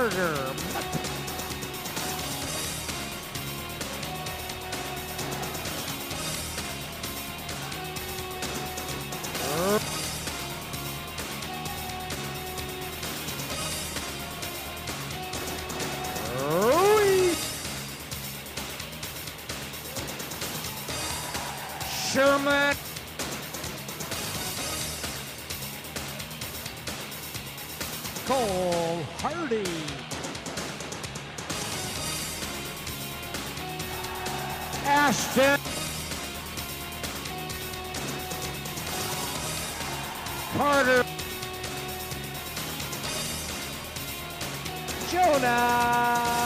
Carter. Sherman. Cole Hardy. Ashton. Carter. Jonah.